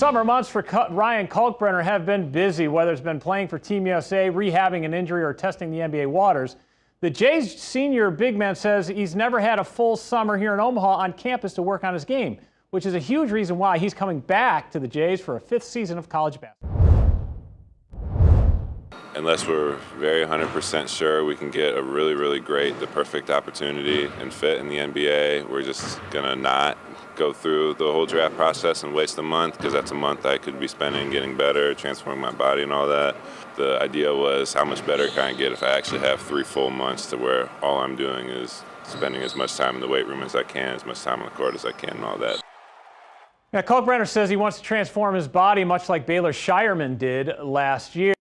Summer months for Ryan Kalkbrenner have been busy, whether it's been playing for Team USA, rehabbing an injury, or testing the NBA waters. The Jays senior big man says he's never had a full summer here in Omaha on campus to work on his game, which is a huge reason why he's coming back to the Jays for a fifth season of college basketball. Unless we're very 100% sure we can get a really, really great, the perfect opportunity and fit in the NBA, we're just going to not go through the whole draft process and waste a month because that's a month I could be spending getting better, transforming my body and all that. The idea was how much better can I get if I actually have three full months to where all I'm doing is spending as much time in the weight room as I can, as much time on the court as I can and all that. Now, Kalkbrenner says he wants to transform his body much like Baylor Scheierman did last year.